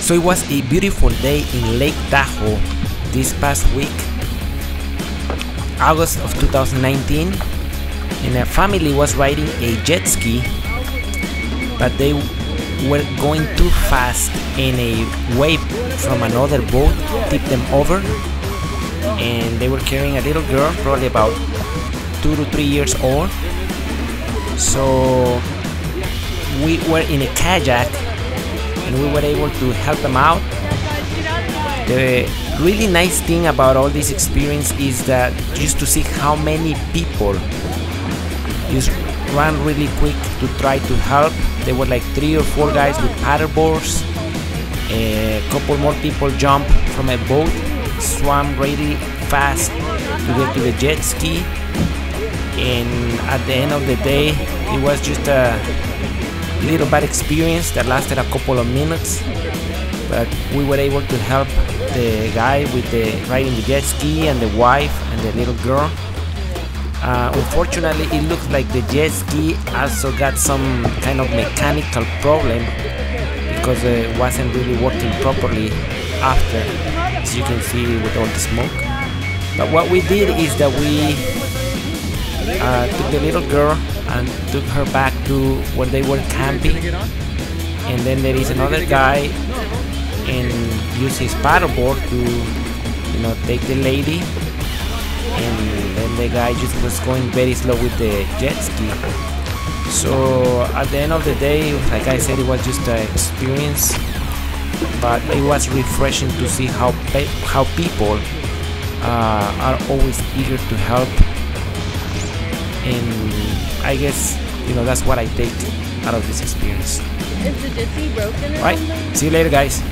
So it was a beautiful day in Lake Tahoe this past week, August of 2019, and a family was riding a jet ski, but they were going too fast and a wave from another boat tipped them over. And they were carrying a little girl probably about two to three years old. So we were in a kayak and we were able to help them out. The really nice thing about all this experience is that just to see how many people just ran really quick to try to help. There were like three or four guys with paddleboards. A couple more people jumped from a boat swam really fast to get to the jet ski. And at the end of the day it was just a little bad experience that lasted a couple of minutes but we were able to help the guy with the riding the jet ski and the wife and the little girl. Uh, unfortunately it looks like the jet ski also got some kind of mechanical problem because it wasn't really working properly after as you can see with all the smoke. But what we did is that we uh, took the little girl and took her back to where they were camping. And then there is another guy and use his paddleboard to you know take the lady. And then the guy just was going very slow with the jet ski. So at the end of the day like i said it was just an experience. But it was refreshing to see how pe- how people uh, are always eager to help and i guess you know that's what i take out of this experience. Is the broken or right. see you later guys